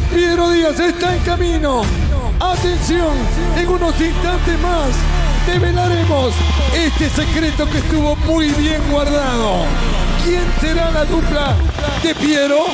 Díaz está en camino. Atención, en unos instantes más develaremos este secreto que estuvo muy bien guardado. ¿Quién será la dupla de Piero?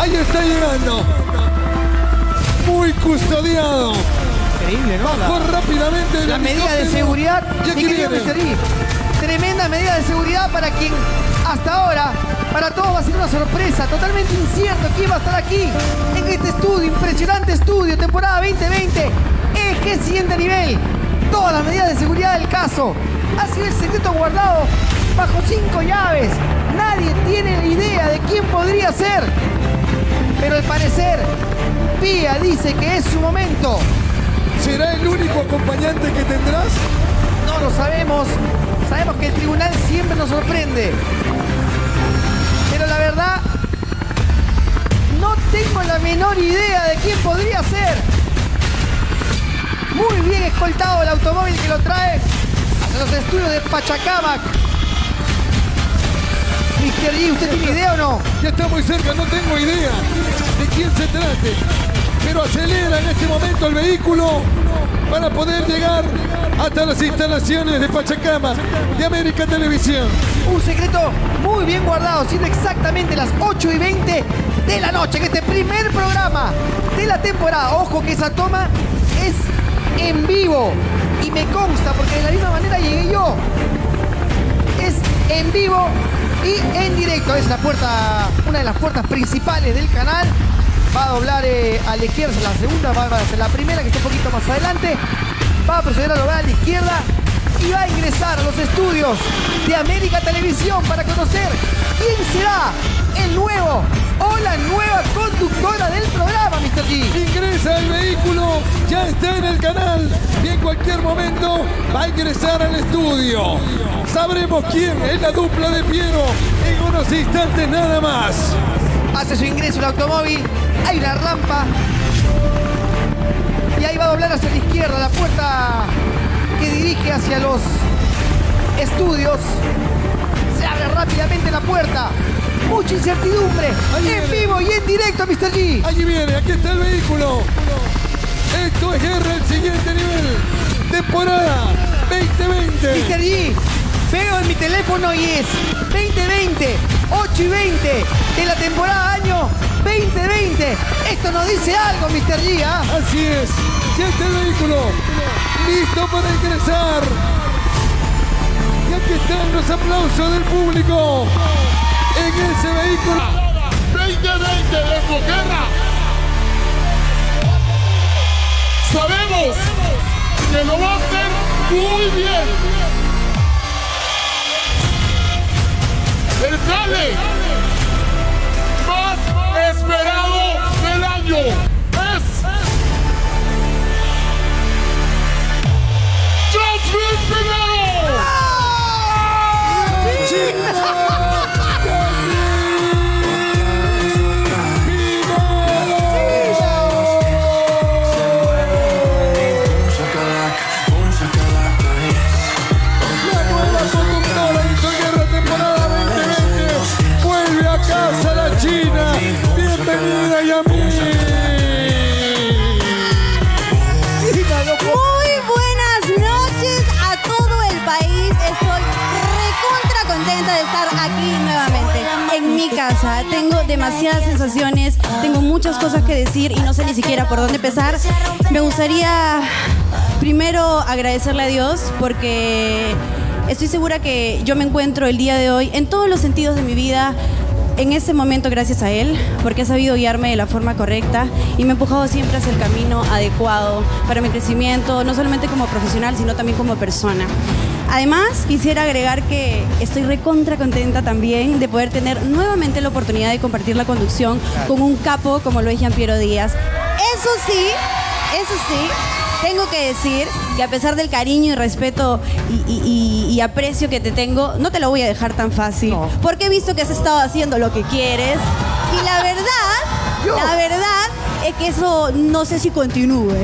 Ahí está llegando. Muy custodiado. Increíble, ¿no? Bajó rápidamente La medida de seguridad. Y aquí viene. Tremenda medida de seguridad para quien hasta ahora, para todos va a ser una sorpresa, totalmente incierto quién va a estar aquí en este estudio, impresionante estudio, temporada 2020, eje siguiente nivel. Todas las medidas de seguridad del caso. Ha sido el secreto guardado bajo cinco llaves. Nadie tiene idea de quién podría ser. Pero al parecer, Pía dice que es su momento. ¿Será el único acompañante que tendrás? El tribunal siempre nos sorprende. Pero la verdad, no tengo la menor idea de quién podría ser. Muy bien escoltado el automóvil que lo trae a los estudios de Pachacamac. G, ¿usted tiene idea o no? Ya está muy cerca, no tengo idea de quién se trate. Pero acelera en este momento el vehículo para poder llegar hasta las instalaciones de Pachacama de América Televisión. Un secreto muy bien guardado, siendo exactamente las 8 y 20 de la noche, en este primer programa de la temporada. Ojo que esa toma es en vivo y me consta porque de la misma manera llegué yo. Es en vivo y en directo. Es la puerta, una de las puertas principales del canal. Va a doblar a la izquierda, la segunda, va a ser la primera que está un poquito más adelante. Va a proceder a doblar a la izquierda y va a ingresar a los estudios de América Televisión para conocer quién será el nuevo o la nueva conductora del programa, Mr. G. Ingresa el vehículo, ya está en el canal y en cualquier momento va a ingresar al estudio. Sabremos quién es la dupla de Piero en unos instantes nada más. Hace su ingreso el automóvil, hay una rampa y ahí va a doblar hacia la izquierda la puerta que dirige hacia los estudios. Se abre rápidamente la puerta. Mucha incertidumbre. Ahí en viene. vivo y en directo, Mr. G. Allí viene, aquí está el vehículo. Esto es guerra el siguiente nivel. Temporada 2020. Mr. G, veo en mi teléfono y es 2020, 8 y 20 de la temporada año 2020. Esto nos dice algo, Mr. G, ¿ah? Así es, ya está el vehículo. Listo para ingresar. Y aquí están los aplausos del público. En ese vehículo. 2020 de posguerra. Sabemos que lo va a hacer muy bien. El jale más esperado del año de estar aquí nuevamente en mi casa. Tengo demasiadas sensaciones, tengo muchas cosas que decir y no sé ni siquiera por dónde empezar. Me gustaría primero agradecerle a Dios porque estoy segura que yo me encuentro el día de hoy en todos los sentidos de mi vida en ese momento gracias a él, porque ha sabido guiarme de la forma correcta y me ha empujado siempre hacia el camino adecuado para mi crecimiento, no solamente como profesional, sino también como persona. Además, quisiera agregar que estoy recontra contenta también de poder tener nuevamente la oportunidad de compartir la conducción con un capo como lo es Jean Piero Díaz. Eso sí, eso sí, tengo que decir que a pesar del cariño y respeto y, y- y- y aprecio que te tengo, no te lo voy a dejar tan fácil. No. Porque he visto que has estado haciendo lo que quieres. Y la verdad, la verdad es que eso no sé si continúe.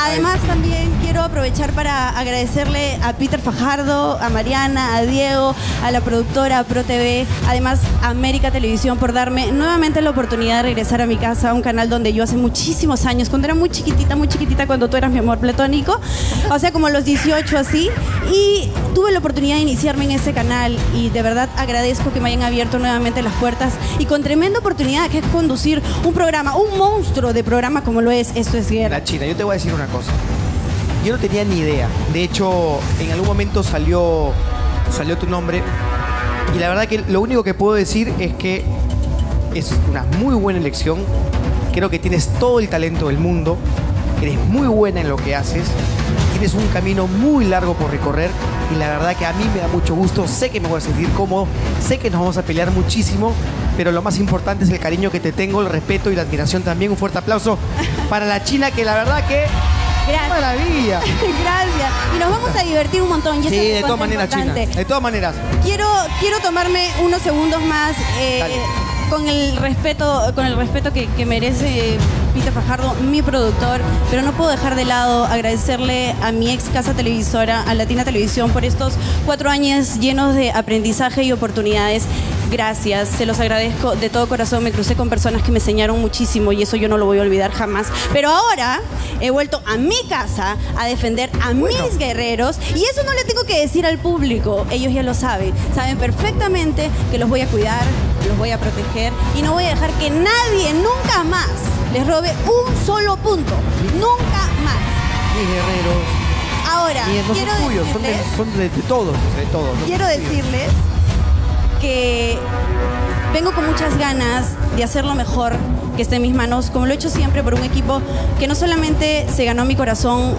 Además también quiero aprovechar para agradecerle a Peter Fajardo, a Mariana, a Diego, a la productora Pro TV, además a América Televisión por darme nuevamente la oportunidad de regresar a mi casa, a un canal donde yo hace muchísimos años, cuando era muy chiquitita, muy chiquitita, cuando tú eras mi amor platónico, o sea, como los 18 así, y tuve la oportunidad de iniciarme en ese canal y de verdad agradezco que me hayan abierto nuevamente las puertas y con tremenda oportunidad que es conducir un programa, un monstruo de programa como lo es Esto es Guerra. La China, yo te voy a decir una cosa. Yo no tenía ni idea. De hecho, en algún momento salió, salió tu nombre. Y la verdad que lo único que puedo decir es que es una muy buena elección. Creo que tienes todo el talento del mundo. Eres muy buena en lo que haces. Tienes un camino muy largo por recorrer. Y la verdad que a mí me da mucho gusto. Sé que me voy a sentir cómodo. Sé que nos vamos a pelear muchísimo. Pero lo más importante es el cariño que te tengo, el respeto y la admiración también. Un fuerte aplauso para la China, que la verdad que Gracias. maravilla! Gracias. Y nos vamos a divertir un montón. Y eso Sí, es de todas maneras, China. De todas maneras. Quiero, quiero tomarme unos segundos más eh, con el respeto, con el respeto que, que merece Peter Fajardo, mi productor, pero no puedo dejar de lado agradecerle a mi ex casa televisora, a Latina Televisión, por estos cuatro años llenos de aprendizaje y oportunidades. Gracias, se los agradezco de todo corazón. Me crucé con personas que me enseñaron muchísimo y eso yo no lo voy a olvidar jamás. Pero ahora he vuelto a mi casa a defender a mis guerreros y eso no le tengo que decir al público. Ellos ya lo saben. Saben perfectamente que los voy a cuidar, los voy a proteger y no voy a dejar que nadie nunca más les robe un solo punto. Nunca más. Mis guerreros. Ahora, Y no quiero son tuyos, son de, decirles- son de- de todos, de todos. ¿no? quiero decirles que vengo con muchas ganas de hacer lo mejor que esté en mis manos, como lo he hecho siempre por un equipo que no solamente se ganó mi corazón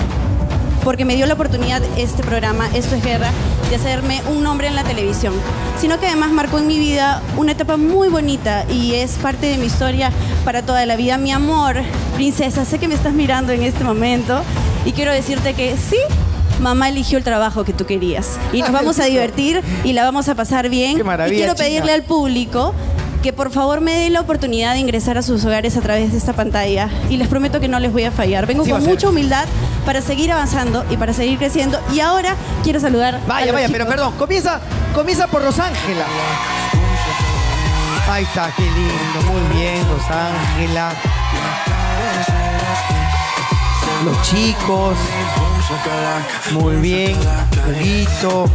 porque me dio la oportunidad este programa, Esto es Guerra, de hacerme un nombre en la televisión, sino que además marcó en mi vida una etapa muy bonita y es parte de mi historia para toda la vida. Mi amor, princesa, sé que me estás mirando en este momento y quiero decirte que sí, mamá eligió el trabajo que tú querías y nos vamos a divertir y la vamos a pasar bien. Qué maravilla, y quiero China. pedirle al público que por favor me dé la oportunidad de ingresar a sus hogares a través de esta pantalla y les prometo que no les voy a fallar. Vengo Sí con a mucha humildad para seguir avanzando y para seguir creciendo y ahora quiero saludar a Vaya, los vaya, pero chicos. perdón. Comienza, comienza por Rosángela. Ahí está, qué lindo. Muy bien, Rosángela. Los chicos. Muy bien. Quinito.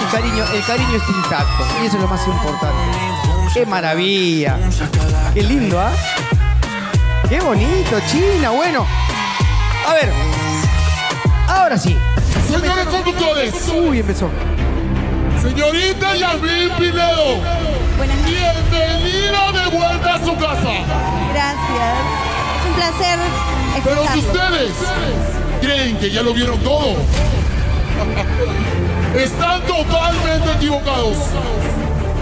El cariño, el cariño está intacto. Y eso es lo más importante. Qué maravilla. Qué lindo, ¿ah? Qué bonito, China. Bueno. A ver. Ahora sí. Señores conductores, Uy, empezó. señorita Yasmín Pinedo, Buenas noches. bienvenida de vuelta a su casa. Placer Pero si ustedes creen que ya lo vieron todo, están totalmente equivocados.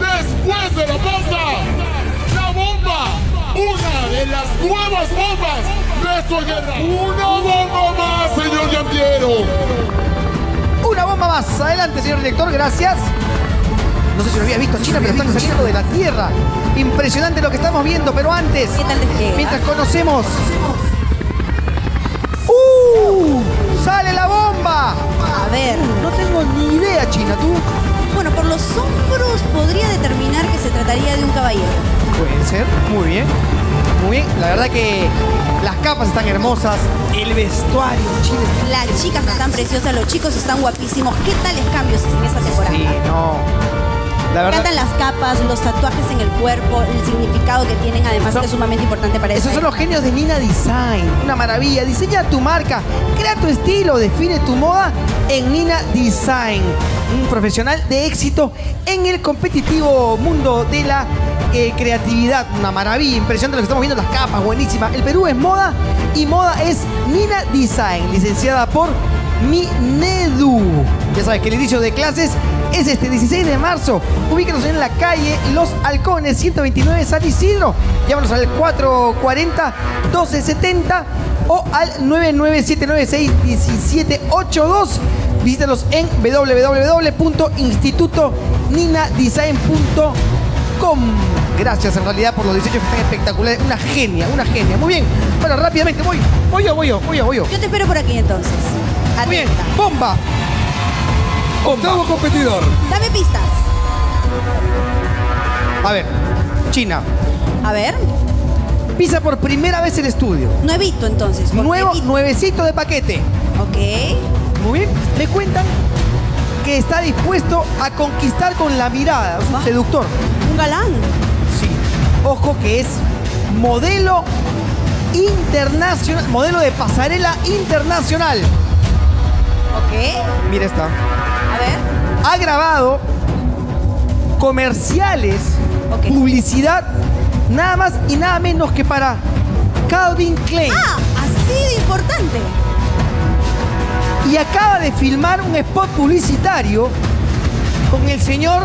Después de la pausa, la bomba, una de las nuevas bombas de esta guerra. Una bomba más, señor Yampiero. Una bomba más. Adelante, señor director, gracias. No sé si lo había visto China, pero están saliendo de la Tierra. Impresionante lo que estamos viendo, pero antes, ¿Qué tal mientras conocemos... ¡Uh! ¡Sale la bomba! A ver, No tengo ni idea, China, ¿tú? bueno, por los hombros podría determinar que se trataría de un caballero. Puede ser, muy bien. Muy bien, la verdad que las capas están hermosas, el vestuario, China. Las chicas están preciosas, los chicos están guapísimos. ¿Qué tales cambios en esta temporada? Sí, no. La Me encantan las capas, los tatuajes en el cuerpo, el significado que tienen, además Son- que es sumamente importante para Esos esta son los genios de Nina Design. Una maravilla. Diseña tu marca, crea tu estilo, define tu moda en Nina Design. Un profesional de éxito en el competitivo mundo de la eh, creatividad. Una maravilla, impresionante lo que estamos viendo, las capas, buenísima. El Perú es moda y moda es Nina Design, licenciada por Minedu. Ya sabes que el inicio de clases es este 16 de marzo. Ubíquenos en la calle Los Halcones 129 San Isidro. Llámanos al 440 1270 o al 99796 1782. Visítalos en www.institutoninadesign.com com. Gracias en realidad por los diseños que están espectaculares. Una genia, una genia. Muy bien. Bueno, rápidamente voy. Voy yo, voy yo, voy yo, voy yo. Yo te espero por aquí entonces. Muy bien. Atenta. Bomba. Octavo competidor. Dame pistas. A ver. China. A ver. Pisa por primera vez el estudio. Nuevito entonces. Nuevo, nuevecito de paquete. Ok. Muy bien. Me cuentan que está dispuesto a conquistar con la mirada. Es un Ah. seductor. Un galán. Sí. Ojo que es modelo internacional, modelo de pasarela internacional. Ok. Mira esta. A ver. Ha grabado comerciales, publicidad, nada más y nada menos que para Calvin Klein. Ah, así de importante. Y acaba de filmar un spot publicitario con el señor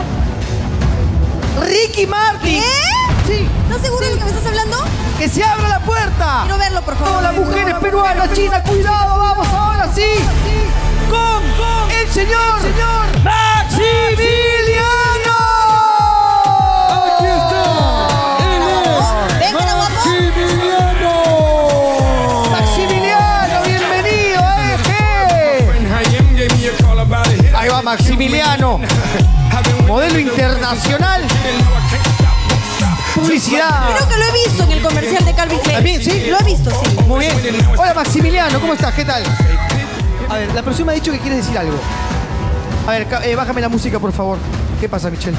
Ricky Martin. ¿Qué? Sí. ¿Estás seguro de lo que me estás hablando? ¡Que se abra la puerta! Quiero verlo, por favor. Todas las mujeres peruanas, China, cuidado, vamos ahora sí. Con, con el señor, señor Maximiliano. Aquí está. Él es Maximiliano. Maximiliano, bienvenido, eh. je. Ahí va Maximiliano, modelo internacional, publicidad. Creo que lo he visto en el comercial de Calvin Klein. ¿También, sí? Lo he visto, sí. Muy bien. Hola Maximiliano, ¿cómo estás? ¿Qué tal? A ver, la me ha dicho que quieres decir algo. A ver, eh, bájame la música, por favor. ¿Qué pasa, Michelle?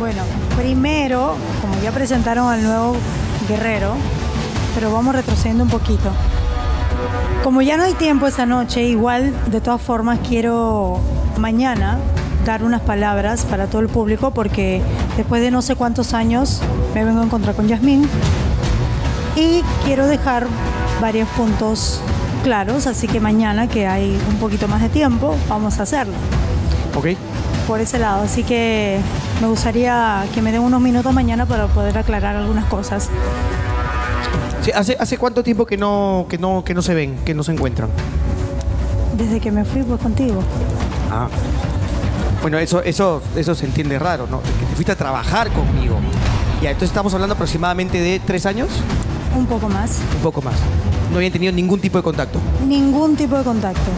Bueno, primero, como ya presentaron al nuevo guerrero, pero vamos retrocediendo un poquito. Como ya no hay tiempo esta noche, igual de todas formas quiero mañana dar unas palabras para todo el público porque después de no sé cuántos años me vengo a encontrar con Yasmín y quiero dejar varios puntos claros, así que mañana que hay un poquito más de tiempo, vamos a hacerlo Ok. por ese lado. Así que me gustaría que me den unos minutos mañana para poder aclarar algunas cosas. Sí, ¿hace, ¿Hace cuánto tiempo que no, que, no, que no se ven, que no se encuentran? Desde que me fui pues contigo. Ah. Bueno, eso, eso, eso se entiende raro, ¿no? Que te fuiste a trabajar conmigo. Ya, entonces estamos hablando aproximadamente de tres años, Un poco más. un poco más. No habían tenido ningún tipo de contacto. Ningún tipo de contacto.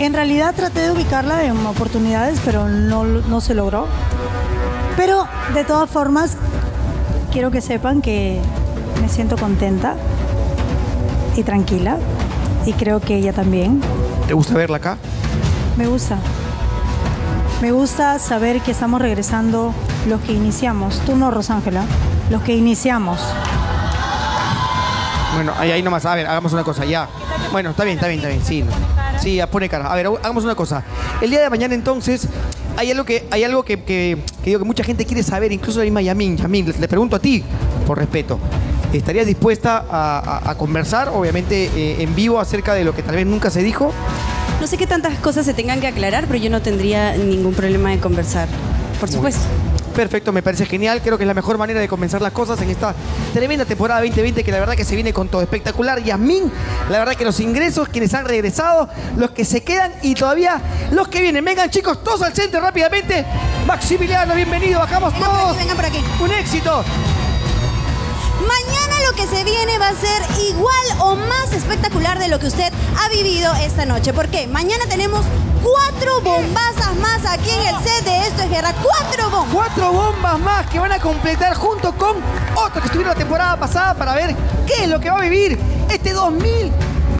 En realidad traté de ubicarla en oportunidades, pero no, no se logró. Pero de todas formas, quiero que sepan que me siento contenta y tranquila. Y creo que ella también. ¿Te gusta verla acá? Me gusta. Me gusta saber que estamos regresando los que iniciamos. Tú no, Rosángela. Los que iniciamos. Bueno, ahí, ahí nomás, a ver, hagamos una cosa, ya. Bueno, está bien, está bien, está bien, sí. Sí, ya pone cara. A ver, hagamos una cosa. El día de mañana entonces, hay algo que, hay algo que, que- que digo que mucha gente quiere saber, incluso la misma Yamin. Yamin, le, le pregunto a ti, por respeto. ¿Estarías dispuesta a, a- a conversar, obviamente, eh, en vivo acerca de lo que tal vez nunca se dijo? No sé qué tantas cosas se tengan que aclarar, pero yo no tendría ningún problema de conversar. Por supuesto. Perfecto, me parece genial. Creo que es la mejor manera de comenzar las cosas en esta tremenda temporada 2020 que la verdad que se viene con todo espectacular. Yasmín, la verdad que los ingresos, quienes han regresado, los que se quedan y todavía los que vienen. Vengan chicos, todos al centro rápidamente. Maximiliano, bienvenido, bajamos Vengan por todos. aquí, vengan por aquí. Un éxito. Mañana lo que se viene va a ser igual o más espectacular de lo que usted ha vivido esta noche. ¿Por qué? Mañana tenemos cuatro bombazas más aquí en el set de Esto es Guerra. ¡Cuatro bombas! Cuatro bombas más que van a completar junto con otros que estuvieron la temporada pasada para ver qué es lo que va a vivir este 2020.